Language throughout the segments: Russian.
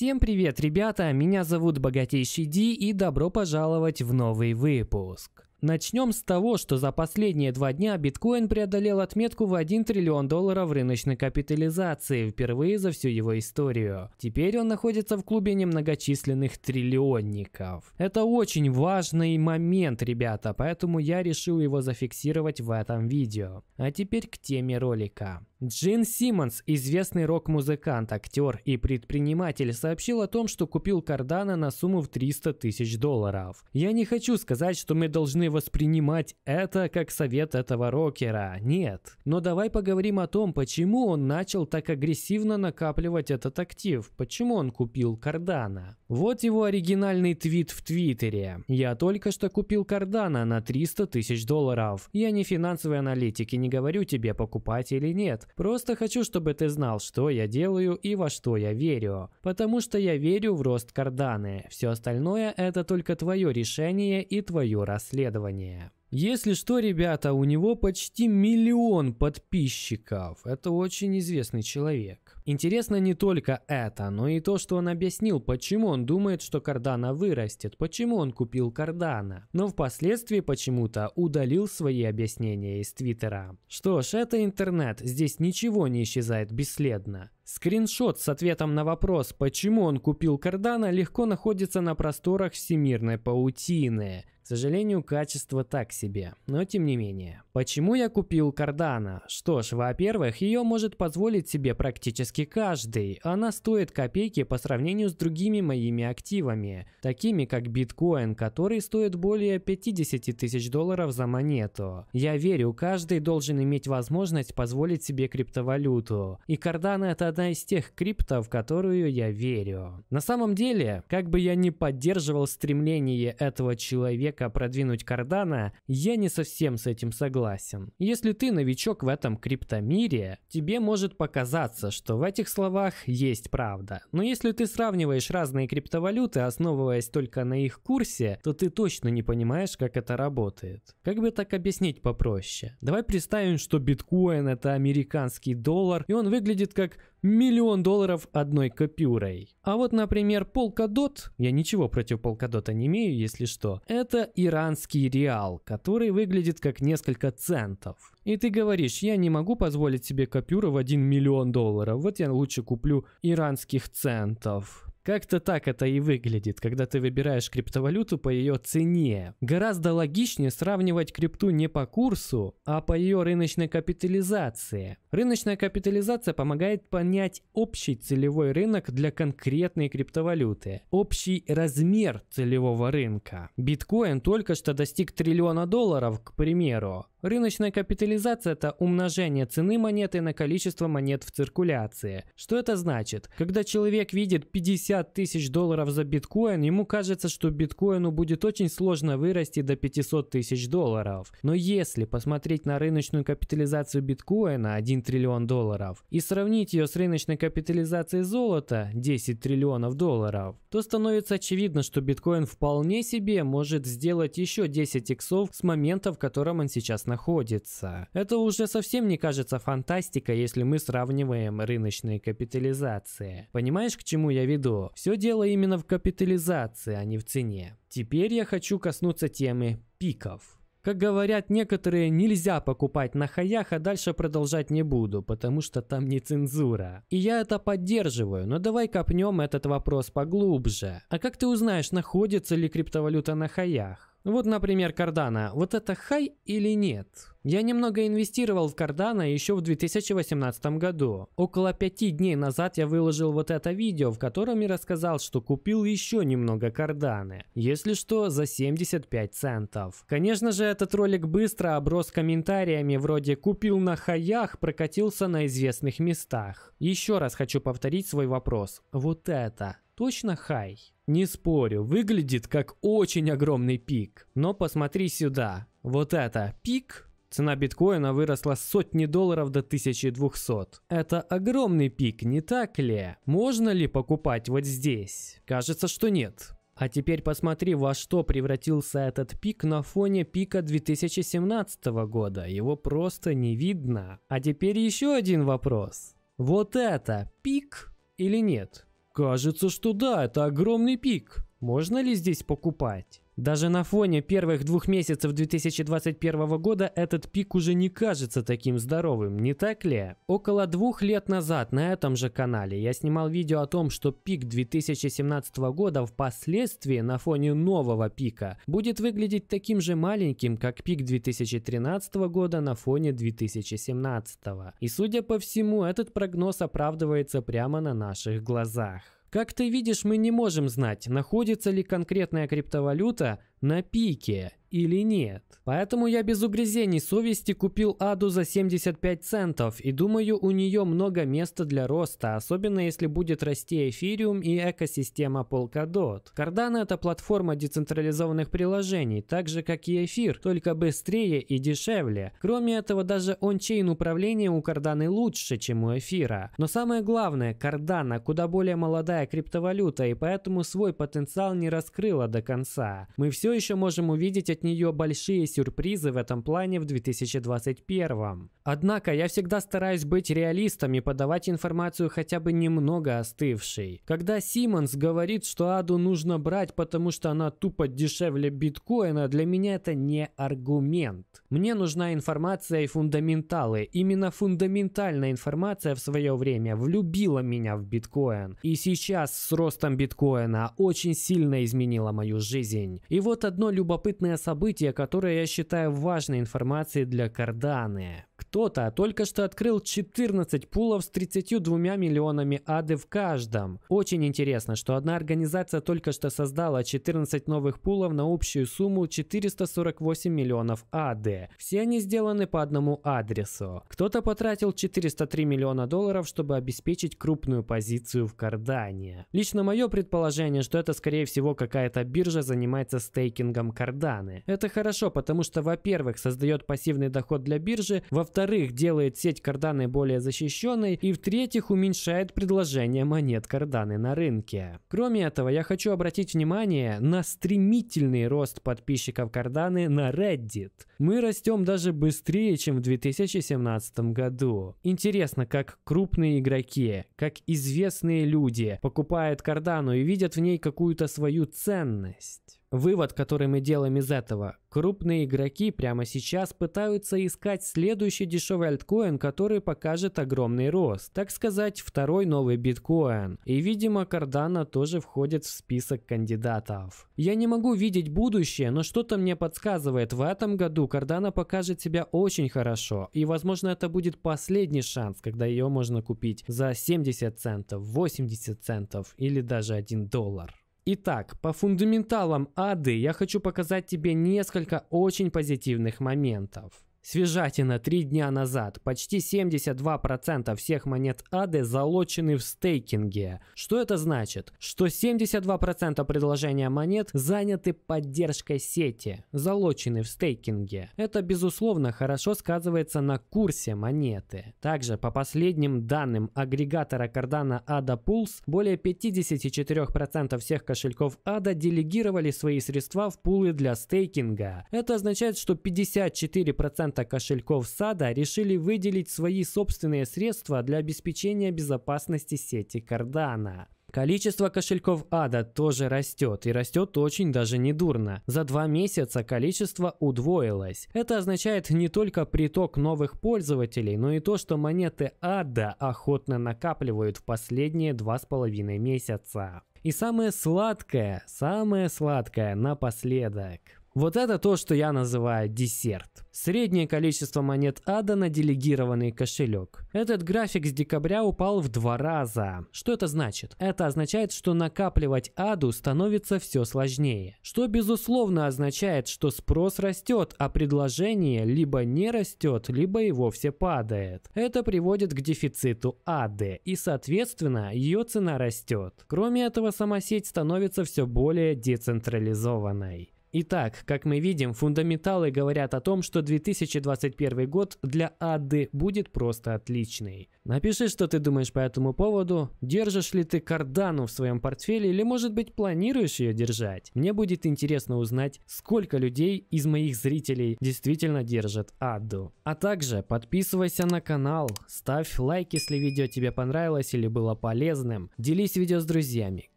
Всем привет, ребята! Меня зовут Богатейший Ди и добро пожаловать в новый выпуск. Начнем с того, что за последние два дня биткоин преодолел отметку в 1 триллион долларов рыночной капитализации впервые за всю его историю. Теперь он находится в клубе немногочисленных триллионников. Это очень важный момент, ребята, поэтому я решил его зафиксировать в этом видео. А теперь к теме ролика. Джин Симмонс, известный рок-музыкант, актер и предприниматель, сообщил о том, что купил Кардана на сумму в 300 тысяч долларов. Я не хочу сказать, что мы должны воспринимать это как совет этого рокера, нет. Но давай поговорим о том, почему он начал так агрессивно накапливать этот актив, почему он купил Кардана. Вот его оригинальный твит в Твиттере. «Я только что купил Кардана на 300 тысяч долларов. Я не финансовый аналитик и не говорю тебе, покупать или нет. Просто хочу, чтобы ты знал, что я делаю и во что я верю. Потому что я верю в рост Карданы. Все остальное это только твое решение и твое расследование. Если что, ребята, у него почти миллион подписчиков. Это очень известный человек. Интересно не только это, но и то, что он объяснил, почему он думает, что Кардана вырастет, почему он купил Кардана. Но впоследствии почему-то удалил свои объяснения из Твиттера. Что ж, это интернет, здесь ничего не исчезает бесследно. Скриншот с ответом на вопрос, почему он купил Кардана, легко находится на просторах всемирной паутины. Сожалению, качество так себе, но тем не менее. Почему я купил Кардана? Что ж, во-первых, ее может позволить себе практически каждый. Она стоит копейки по сравнению с другими моими активами, такими как биткоин, который стоит более 50 тысяч долларов за монету. Я верю, каждый должен иметь возможность позволить себе криптовалюту. И Кардана это одна из тех криптов, в которую я верю. На самом деле, как бы я ни поддерживал стремление этого человека человека продвинуть Кардана, я не совсем с этим согласен. Если ты новичок в этом криптомире, тебе может показаться, что в этих словах есть правда. Но если ты сравниваешь разные криптовалюты, основываясь только на их курсе, то ты точно не понимаешь, как это работает. Как бы так объяснить попроще? Давай представим, что биткоин это американский доллар, и он выглядит как миллион долларов одной купюрой. А вот, например, Polkadot, я ничего против Polkadot не имею, если что, это иранский реал, который выглядит как несколько центов. И ты говоришь, я не могу позволить себе купюру в 1 миллион долларов, вот я лучше куплю иранских центов. Как-то так это и выглядит, когда ты выбираешь криптовалюту по ее цене. Гораздо логичнее сравнивать крипту не по курсу, а по ее рыночной капитализации. Рыночная капитализация помогает понять общий целевой рынок для конкретной криптовалюты, общий размер целевого рынка. Биткоин только что достиг триллиона долларов, к примеру. Рыночная капитализация – это умножение цены монеты на количество монет в циркуляции. Что это значит? Когда человек видит 50 тысяч долларов за биткоин, ему кажется, что биткоину будет очень сложно вырасти до 500 тысяч долларов. Но если посмотреть на рыночную капитализацию биткоина – 1 триллион долларов, и сравнить ее с рыночной капитализацией золота – 10 триллионов долларов, то становится очевидно, что биткоин вполне себе может сделать еще 10 иксов с момента, в котором он сейчас находится. Это уже совсем не кажется фантастикой, если мы сравниваем рыночные капитализации. Понимаешь, к чему я веду? Все дело именно в капитализации, а не в цене. Теперь я хочу коснуться темы пиков. Как говорят некоторые, нельзя покупать на хаях, а дальше продолжать не буду, потому что там не цензура. И я это поддерживаю, но давай копнем этот вопрос поглубже. А как ты узнаешь, находится ли криптовалюта на хаях? Вот, например, Cardano. Вот это хай или нет? Я немного инвестировал в Cardano еще в 2018 году. Около пяти дней назад я выложил вот это видео, в котором я рассказал, что купил еще немного Cardano. Если что, за 75 центов. Конечно же, этот ролик быстро оброс комментариями вроде «купил на хаях, прокатился на известных местах». Еще раз хочу повторить свой вопрос. Вот это точно хай? Не спорю, выглядит как очень огромный пик. Но посмотри сюда. Вот это пик Цена биткоина выросла с сотни долларов до 1200. Это огромный пик, не так ли? Можно ли покупать вот здесь? Кажется, что нет. А теперь посмотри, во что превратился этот пик на фоне пика 2017 года. Его просто не видно. А теперь еще один вопрос. Вот это пик или нет? Кажется, что да, это огромный пик. Можно ли здесь покупать? Даже на фоне первых двух месяцев 2021 года этот пик уже не кажется таким здоровым, не так ли? Около двух лет назад на этом же канале я снимал видео о том, что пик 2017 года впоследствии на фоне нового пика будет выглядеть таким же маленьким, как пик 2013 года на фоне 2017. И судя по всему, этот прогноз оправдывается прямо на наших глазах. Как ты видишь, мы не можем знать, находится ли конкретная криптовалюта на пике или нет. Поэтому я без угрызений совести купил Аду за 75 центов и думаю у нее много места для роста, особенно если будет расти эфириум и экосистема Polkadot. Cardano это платформа децентрализованных приложений, так же как и эфир, только быстрее и дешевле. Кроме этого даже ончейн управления у Cardano лучше, чем у эфира. Но самое главное, Cardano куда более молодая криптовалюта и поэтому свой потенциал не раскрыла до конца. Мы все еще можем увидеть от нее большие сюрпризы в этом плане в 2021. Однако я всегда стараюсь быть реалистом и подавать информацию хотя бы немного остывшей. Когда Симмонс говорит, что Аду нужно брать, потому что она тупо дешевле биткоина, для меня это не аргумент. Мне нужна информация и фундаменталы. Именно фундаментальная информация в свое время влюбила меня в биткоин. И сейчас с ростом биткоина очень сильно изменила мою жизнь. И вот одно любопытное событие, которое я считаю важной информацией для Карданы. Кто-то только что открыл 14 пулов с 32 миллионами ады в каждом. Очень интересно, что одна организация только что создала 14 новых пулов на общую сумму 448 миллионов ады. Все они сделаны по одному адресу. Кто-то потратил 403 миллиона долларов, чтобы обеспечить крупную позицию в Кардане. Лично мое предположение, что это скорее всего какая-то биржа занимается стейкингом Карданы. Это хорошо, потому что, во-первых, создает пассивный доход для биржи, во-вторых, во-вторых, делает сеть Cardano более защищенной, и в-третьих, уменьшает предложение монет Cardano на рынке. Кроме этого, я хочу обратить внимание на стремительный рост подписчиков Cardano на Reddit. Мы растем даже быстрее, чем в 2017 году. Интересно, как крупные игроки, как известные люди покупают Cardano и видят в ней какую-то свою ценность. Вывод, который мы делаем из этого. Крупные игроки прямо сейчас пытаются искать следующий дешевый альткоин, который покажет огромный рост. Так сказать, второй новый биткоин. И видимо Cardano тоже входит в список кандидатов. Я не могу видеть будущее, но что-то мне подсказывает, в этом году Cardano покажет себя очень хорошо. И возможно это будет последний шанс, когда ее можно купить за 70 центов, 80 центов или даже 1 доллар. Итак, по фундаменталам ады я хочу показать тебе несколько очень позитивных моментов. Свежатина три дня назад. Почти 72% всех монет ады залочены в стейкинге. Что это значит? Что 72% предложения монет заняты поддержкой сети, залочены в стейкинге. Это безусловно хорошо сказывается на курсе монеты. Также по последним данным агрегатора Cardano ADA Pulse, более 54% всех кошельков ADA делегировали свои средства в пулы для стейкинга. Это означает, что 54% 50% кошельков сада решили выделить свои собственные средства для обеспечения безопасности сети Cardano. Количество кошельков ада тоже растет, и растет очень даже недурно. За два месяца количество удвоилось. Это означает не только приток новых пользователей, но и то, что монеты ада охотно накапливают в последние два с половиной месяца. И самое сладкое, самое сладкое напоследок. Вот это то, что я называю десерт. Среднее количество монет ада на делегированный кошелек. Этот график с декабря упал в два раза. Что это значит? Это означает, что накапливать аду становится все сложнее. Что безусловно означает, что спрос растет, а предложение либо не растет, либо и вовсе падает. Это приводит к дефициту ады, и соответственно ее цена растет. Кроме этого, сама сеть становится все более децентрализованной. Итак, как мы видим, фундаменталы говорят о том, что 2021 год для Адды будет просто отличный. Напиши, что ты думаешь по этому поводу. Держишь ли ты кардану в своем портфеле или может быть планируешь ее держать? Мне будет интересно узнать, сколько людей из моих зрителей действительно держат Адду. А также подписывайся на канал, ставь лайк, если видео тебе понравилось или было полезным, делись видео с друзьями,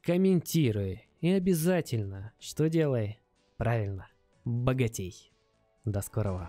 комментируй и обязательно, что делай? Правильно, богатей. До скорого.